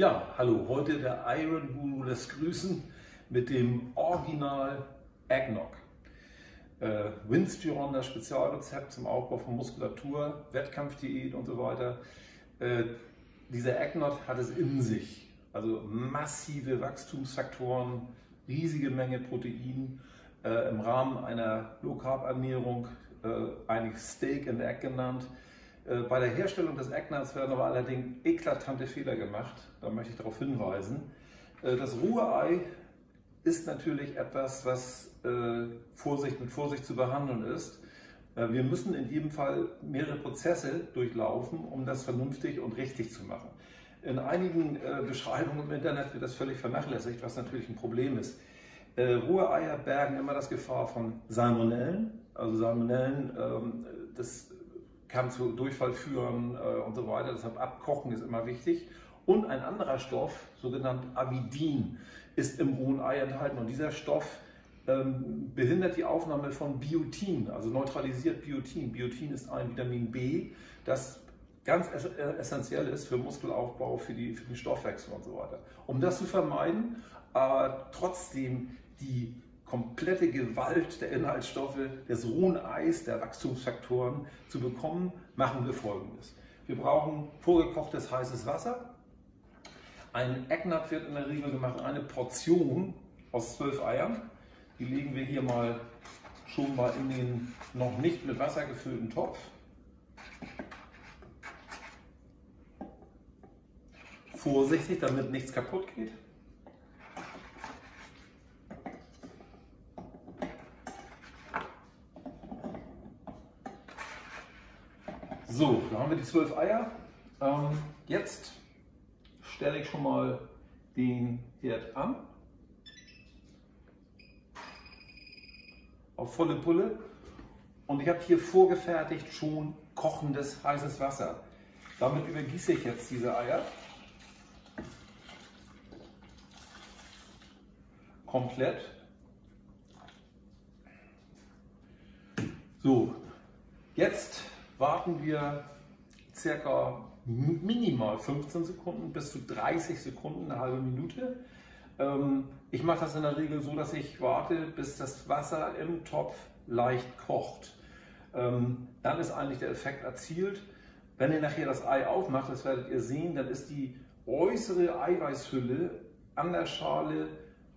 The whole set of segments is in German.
Ja, hallo, heute der Iron Guru lässt grüßen mit dem Original Eggnog. Äh, Vince Giron, das Spezialrezept zum Aufbau von Muskulatur, Wettkampfdiät und so weiter. Äh, dieser Eggnog hat es in sich. Also massive Wachstumsfaktoren, riesige Menge Protein äh, im Rahmen einer Low-Carb-Ernährung, äh, eigentlich Steak and Egg genannt. Äh, bei der Herstellung des Eggnuts werden aber allerdings eklatante Fehler gemacht. Da möchte ich darauf hinweisen. Äh, das rohe Ei ist natürlich etwas, was äh, Vorsicht, mit Vorsicht zu behandeln ist. Wir müssen in jedem Fall mehrere Prozesse durchlaufen, um das vernünftig und richtig zu machen. In einigen Beschreibungen im Internet wird das völlig vernachlässigt, was natürlich ein Problem ist. Rohe Eier bergen immer das Gefahr von Salmonellen. Also Salmonellen, ähm, das kann zu Durchfall führen äh, und so weiter. Deshalb Abkochen ist immer wichtig. Und ein anderer Stoff, sogenannt Avidin, ist im rohen Ei enthalten. Und dieser Stoff ähm, behindert die Aufnahme von Biotin, also neutralisiert Biotin. Biotin ist ein Vitamin B, das ganz äh, essentiell ist für Muskelaufbau, für, die, für den Stoffwechsel und so weiter. Um das zu vermeiden, aber trotzdem die komplette Gewalt der Inhaltsstoffe, des rohen Eis, der Wachstumsfaktoren zu bekommen, machen wir folgendes. Wir brauchen vorgekochtes heißes Wasser. Ein Ecknut wird in der Regel gemacht, eine Portion aus zwölf Eiern. Die legen wir hier mal schon mal in den noch nicht mit Wasser gefüllten Topf. Vorsichtig, damit nichts kaputt geht. So, da haben wir die zwölf Eier. Ähm, jetzt stelle ich schon mal den Herd an. Auf volle Pulle. Und ich habe hier vorgefertigt schon kochendes heißes Wasser. Damit übergieße ich jetzt diese Eier. Komplett. So, jetzt warten wir circa minimal 15 Sekunden bis zu 30 Sekunden, eine halbe Minute. Ähm, ich mache das in der Regel so, dass ich warte, bis das Wasser im Topf leicht kocht. Ähm, dann ist eigentlich der Effekt erzielt. Wenn ihr nachher das Ei aufmacht, das werdet ihr sehen, dann ist die äußere Eiweißhülle an der Schale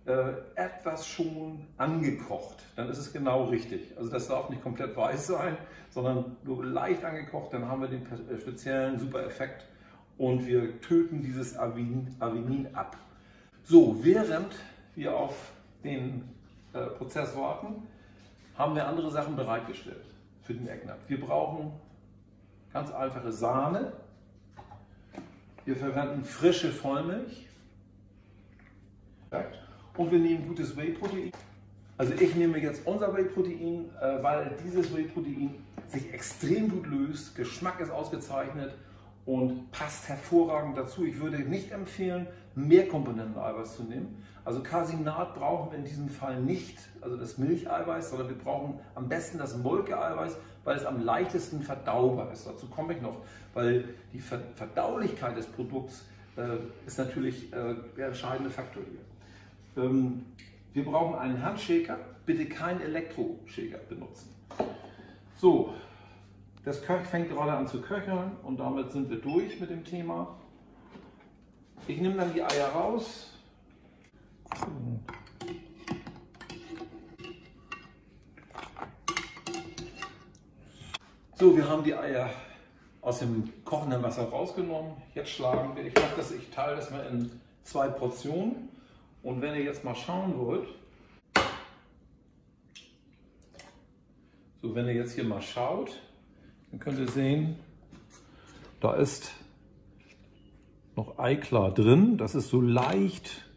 etwas schon angekocht, dann ist es genau richtig. Also das darf nicht komplett weiß sein, sondern nur leicht angekocht, dann haben wir den äh, speziellen super Effekt und wir töten dieses Avinin, Avinin ab. So, während wir auf den äh, Prozess warten, haben wir andere Sachen bereitgestellt für den Ecknut. Wir brauchen ganz einfache Sahne. Wir verwenden frische Vollmilch und wir nehmen gutes Whey-Protein. Also ich nehme jetzt unser Whey-Protein, äh, weil dieses Whey-Protein sich extrem gut löst, Geschmack ist ausgezeichnet und passt hervorragend dazu. Ich würde nicht empfehlen, mehr Komponenten Eiweiß zu nehmen. Also Casinat brauchen wir in diesem Fall nicht, also das Milcheiweiß, sondern wir brauchen am besten das Molkeeiweiß, weil es am leichtesten verdaubar ist. Dazu komme ich noch, weil die Verdaulichkeit des Produkts äh, ist natürlich äh, der entscheidende Faktor hier. Ähm, wir brauchen einen Handshaker, bitte keinen Elektroshaker benutzen. So, das fängt gerade an zu köcheln und damit sind wir durch mit dem Thema. Ich nehme dann die Eier raus. So, wir haben die Eier aus dem kochenden Wasser rausgenommen. Jetzt schlagen wir, ich mache das, ich teile das mal in zwei Portionen. Und wenn ihr jetzt mal schauen wollt, so wenn ihr jetzt hier mal schaut, dann könnt ihr sehen, da ist noch Eiklar drin. Das ist so leicht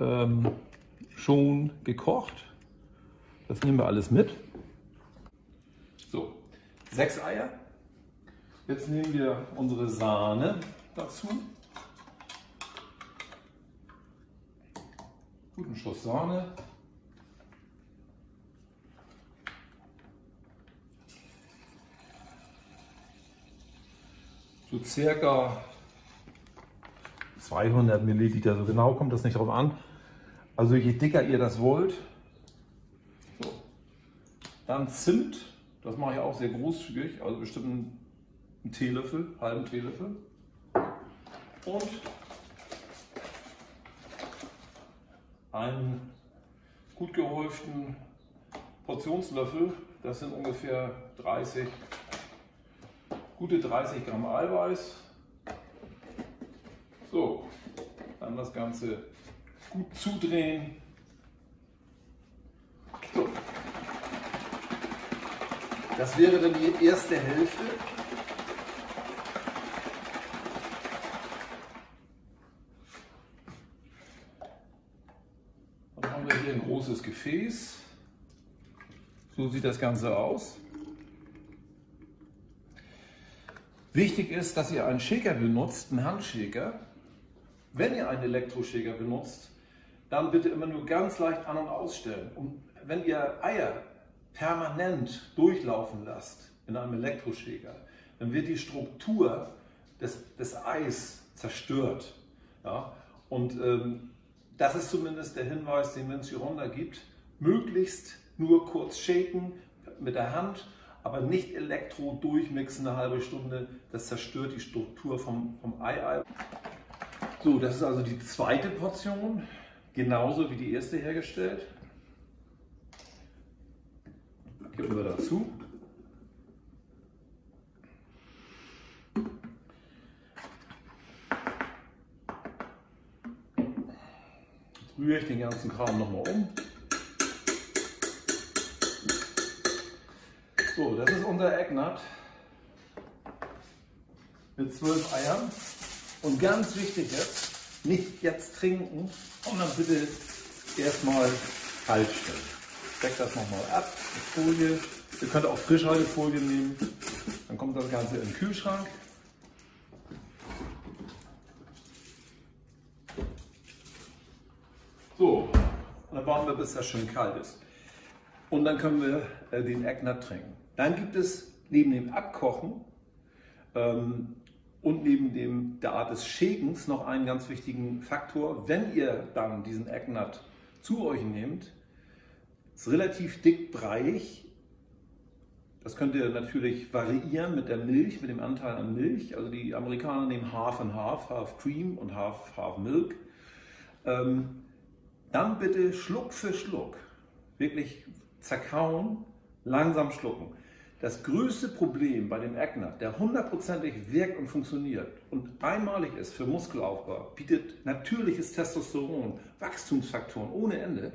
ähm, schon gekocht. Das nehmen wir alles mit. So, sechs Eier. Jetzt nehmen wir unsere Sahne dazu. Schuss Sahne. So circa 200 Milliliter, so genau kommt das nicht drauf an. Also je dicker ihr das wollt. So. Dann Zimt, das mache ich auch sehr großzügig, also bestimmt einen Teelöffel, halben Teelöffel. Und einen gut gehäuften Portionslöffel, das sind ungefähr 30, gute 30 Gramm Eiweiß. So, dann das Ganze gut zudrehen. So. Das wäre dann die erste Hälfte. Dann haben wir hier ein großes Gefäß. So sieht das Ganze aus. Wichtig ist, dass ihr einen Shaker benutzt, einen Handshaker. Wenn ihr einen Elektroshaker benutzt, dann bitte immer nur ganz leicht an- und ausstellen. Und wenn ihr Eier permanent durchlaufen lasst in einem Elektroshaker, dann wird die Struktur des, des Eis zerstört. Ja? Und ähm, das ist zumindest der Hinweis, den Vinci Ronda gibt. Möglichst nur kurz shaken mit der Hand, aber nicht Elektro durchmixen eine halbe Stunde. Das zerstört die Struktur vom, vom Ei. So, das ist also die zweite Portion, genauso wie die erste hergestellt. Geben wir dazu. Jetzt rühre ich den ganzen Kram nochmal um. So, das ist unser Eggnut mit zwölf Eiern. Und ganz wichtig jetzt, nicht jetzt trinken, sondern bitte erstmal kalt stellen. Deck das nochmal ab mit Folie. Ihr könnt auch Frischhaltefolie nehmen. Dann kommt das Ganze in den Kühlschrank. So, dann warten wir, bis das schön kalt ist. Und dann können wir äh, den Eggnut trinken. Dann gibt es neben dem Abkochen ähm, und neben dem, der Art des Shakens noch einen ganz wichtigen Faktor. Wenn ihr dann diesen Eggnut zu euch nehmt, ist relativ dick breiig. Das könnt ihr natürlich variieren mit der Milch, mit dem Anteil an Milch. Also die Amerikaner nehmen Half and Half, Half Cream und Half, Half Milk. Ähm, dann bitte Schluck für Schluck, wirklich zerkauen, langsam schlucken. Das größte Problem bei dem Eggnut, der hundertprozentig wirkt und funktioniert und einmalig ist für Muskelaufbau, bietet natürliches Testosteron, Wachstumsfaktoren ohne Ende,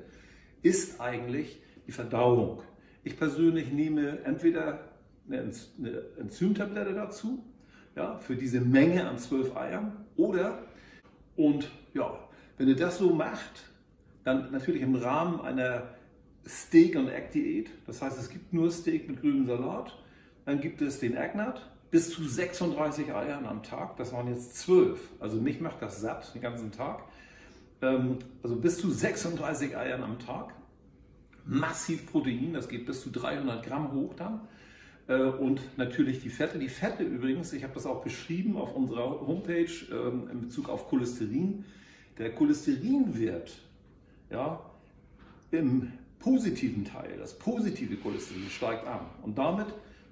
ist eigentlich die Verdauung. Ich persönlich nehme entweder eine Enzymtablette dazu, ja, für diese Menge an zwölf Eiern, oder, und ja, wenn ihr das so macht, dann natürlich im Rahmen einer Steak- und Egg-Diät. Das heißt, es gibt nur Steak mit grünem Salat. Dann gibt es den Eggnut, bis zu 36 Eiern am Tag. Das waren jetzt 12. Also mich macht das satt den ganzen Tag. Ähm, also bis zu 36 Eiern am Tag. Massiv Protein, das geht bis zu 300 Gramm hoch dann. Äh, und natürlich die Fette. Die Fette übrigens, ich habe das auch beschrieben auf unserer Homepage ähm, in Bezug auf Cholesterin. Der Cholesterinwert ja, im positiven Teil, das positive Cholesterin steigt an. Und damit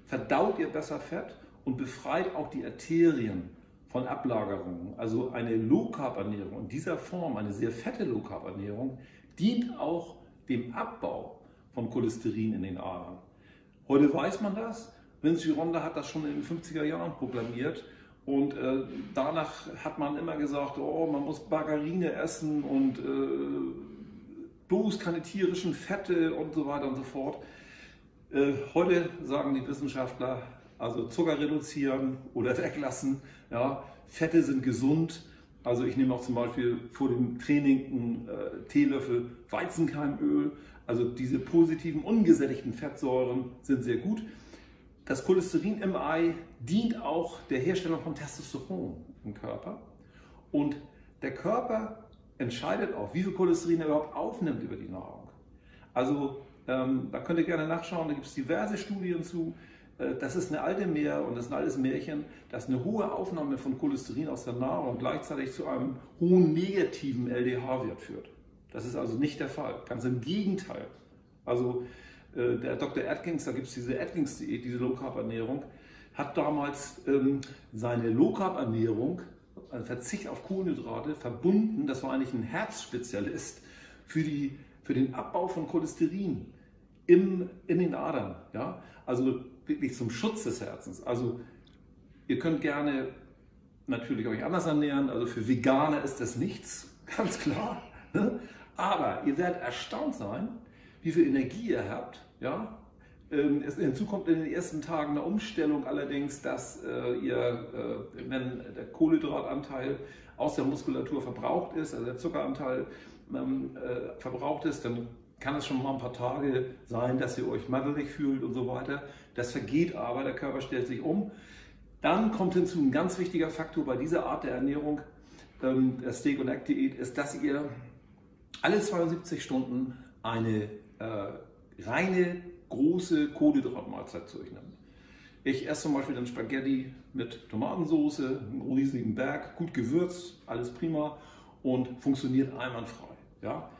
verdaut ihr besser Fett und befreit auch die Arterien von Ablagerungen. Also eine Low Carb Ernährung in dieser Form, eine sehr fette Low Carb Ernährung, dient auch dem Abbau von Cholesterin in den Adern. Heute weiß man das. Vinci Ronda hat das schon in den 50er Jahren proklamiert. Und äh, danach hat man immer gesagt, oh, man muss Margarine essen und äh, bloß keine tierischen Fette und so weiter und so fort. Äh, heute sagen die Wissenschaftler, also Zucker reduzieren oder weglassen. Ja, Fette sind gesund. Also ich nehme auch zum Beispiel vor dem Training einen äh, Teelöffel Weizenkeimöl. Also diese positiven, ungesättigten Fettsäuren sind sehr gut. Das Cholesterin im Ei dient auch der Herstellung von Testosteron im Körper. Und der Körper entscheidet auch, wie viel Cholesterin er überhaupt aufnimmt über die Nahrung. Also ähm, da könnt ihr gerne nachschauen, da gibt es diverse Studien zu. äh, das ist eine alte Mehr und das ist ein altes Märchen, dass eine hohe Aufnahme von Cholesterin aus der Nahrung gleichzeitig zu einem hohen negativen LDH-Wert führt. Das ist also nicht der Fall. Ganz im Gegenteil. Also äh, der Dr. Atkins, da gibt es diese Atkins-Diät, diese Low-Carb-Ernährung, hat damals ähm, seine Low-Carb-Ernährung, also Verzicht auf Kohlenhydrate, verbunden, das war eigentlich ein Herzspezialist, für, die, für den Abbau von Cholesterin im, in den Adern. Ja? Also wirklich zum Schutz des Herzens. Also ihr könnt gerne natürlich euch anders ernähren, also für Veganer ist das nichts, ganz klar. Ne? Aber ihr werdet erstaunt sein, wie viel Energie ihr habt. Ja? Ähm, es hinzu kommt in den ersten Tagen eine Umstellung allerdings, dass äh, ihr, äh, wenn der Kohlenhydratanteil aus der Muskulatur verbraucht ist, also der Zuckeranteil ähm, äh, verbraucht ist, dann kann es schon mal ein paar Tage sein, dass ihr euch maddelig fühlt und so weiter. Das vergeht aber, der Körper stellt sich um. Dann kommt hinzu ein ganz wichtiger Faktor bei dieser Art der Ernährung, ähm, der Steak- und Egg-Diät, ist, dass ihr alle 72 Stunden eine äh, reine, große Kohlenhydratmahlzeit zu euch nimmt. Ich esse zum Beispiel dann Spaghetti mit Tomatensauce, einem riesigen Berg, gut gewürzt, alles prima und funktioniert einwandfrei. Ja?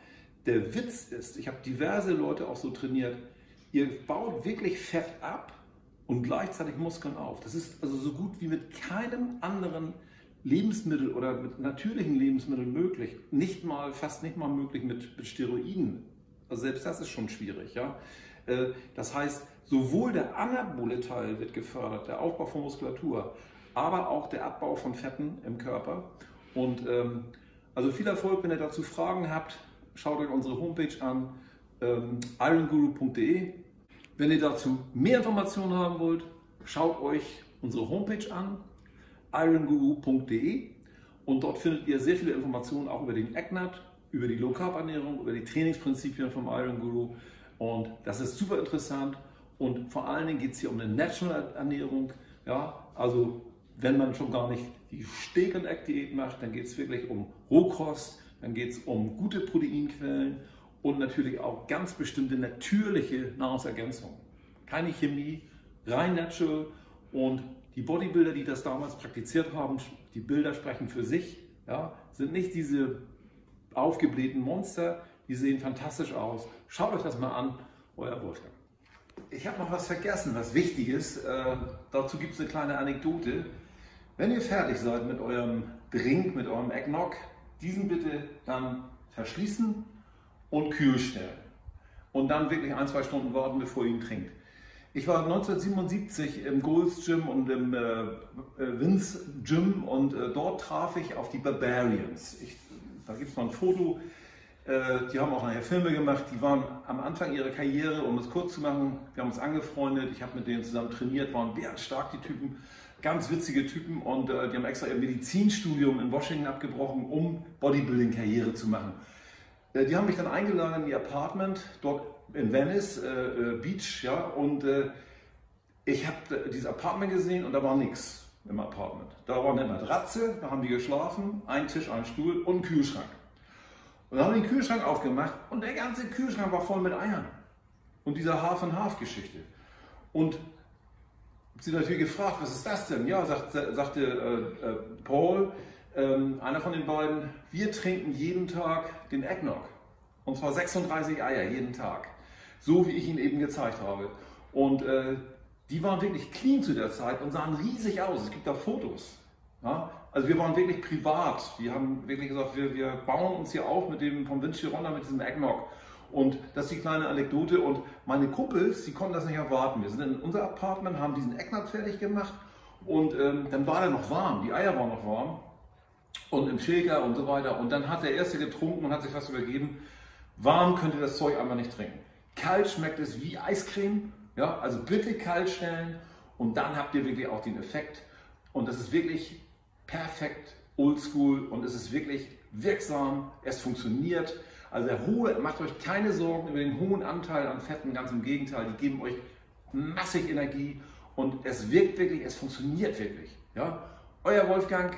Der Witz ist, ich habe diverse Leute auch so trainiert, ihr baut wirklich Fett ab und gleichzeitig Muskeln auf. Das ist also so gut wie mit keinem anderen Lebensmittel oder mit natürlichen Lebensmitteln möglich. Nicht mal, fast nicht mal möglich mit, mit Steroiden. Also selbst das ist schon schwierig. Ja? Äh, das heißt, sowohl der anabole Teil wird gefördert, der Aufbau von Muskulatur, aber auch der Abbau von Fetten im Körper. Und ähm, also viel Erfolg, wenn ihr dazu Fragen habt, schaut euch unsere Homepage an, ähm, ironguru.de. Wenn ihr dazu mehr Informationen haben wollt, schaut euch unsere Homepage an, ironguru.de und dort findet ihr sehr viele Informationen auch über den ECNAT, über die Low Carb Ernährung, über die Trainingsprinzipien vom Iron Guru und das ist super interessant. Und vor allen Dingen geht es hier um eine Natural Ernährung, ja, also wenn man schon gar nicht die Steak- und Egg-Diät macht, dann geht es wirklich um Rohkost, dann geht es um gute Proteinquellen und natürlich auch ganz bestimmte natürliche Nahrungsergänzungen. Keine Chemie, rein natural. Und die Bodybuilder, die das damals praktiziert haben, die Bilder sprechen für sich, ja, sind nicht diese aufgeblähten Monster, die sehen fantastisch aus. Schaut euch das mal an, euer Wolfgang. Ich habe noch was vergessen, was wichtig ist. Äh, dazu gibt es eine kleine Anekdote. Wenn ihr fertig seid mit eurem Drink, mit eurem Eggnog, diesen bitte dann verschließen und kühl stellen. Und dann wirklich ein, zwei Stunden warten, bevor ihr ihn trinkt. Ich war 1977 im Gold's Gym und im äh, äh, Vince Gym und äh, dort traf ich auf die Barbarians. Ich, da gibt es mal ein Foto. Äh, die haben auch nachher Filme gemacht. Die waren am Anfang ihrer Karriere, um es kurz zu machen. Wir haben uns angefreundet. Ich habe mit denen zusammen trainiert, waren stark die Typen ganz witzige Typen und äh, die haben extra ihr Medizinstudium in Washington abgebrochen, um Bodybuilding-Karriere zu machen. Äh, die haben mich dann eingeladen in ihr Apartment dort in Venice äh, äh Beach, ja, und äh, ich habe dieses Apartment gesehen und da war nichts im Apartment. Da war eine Matratze, da haben die geschlafen, ein Tisch, ein Stuhl und ein Kühlschrank. Und dann haben die den Kühlschrank aufgemacht und der ganze Kühlschrank war voll mit Eiern. Und dieser Half-and-Half-Geschichte. Und sie natürlich gefragt, was ist das denn? Ja, sagt, sagte äh, äh, Paul, äh, einer von den beiden, wir trinken jeden Tag den Eggnog. Und zwar 36 Eier jeden Tag. So wie ich ihn eben gezeigt habe. Und äh, die waren wirklich clean zu der Zeit und sahen riesig aus. Es gibt da Fotos. Ja? Also wir waren wirklich privat. Wir haben wirklich gesagt, wir, wir bauen uns hier auf mit dem vom Vinci Ronda, mit diesem Eggnog. Und das ist die kleine Anekdote. Und meine Kumpels, die konnten das nicht erwarten. Wir sind in unser Apartment, haben diesen Ecknat fertig gemacht und ähm, dann war der noch warm. Die Eier waren noch warm. Und im Shaker und so weiter. Und dann hat der Erste getrunken und hat sich was übergeben. Warm könnt ihr das Zeug einfach nicht trinken. Kalt schmeckt es wie Eiscreme. Ja, also bitte kalt stellen und dann habt ihr wirklich auch den Effekt. Und das ist wirklich perfekt oldschool und es ist wirklich wirksam. Es funktioniert. Also der hohe, macht euch keine Sorgen über den hohen Anteil an Fetten, ganz im Gegenteil, die geben euch massig Energie und es wirkt wirklich, es funktioniert wirklich. Ja? Euer Wolfgang,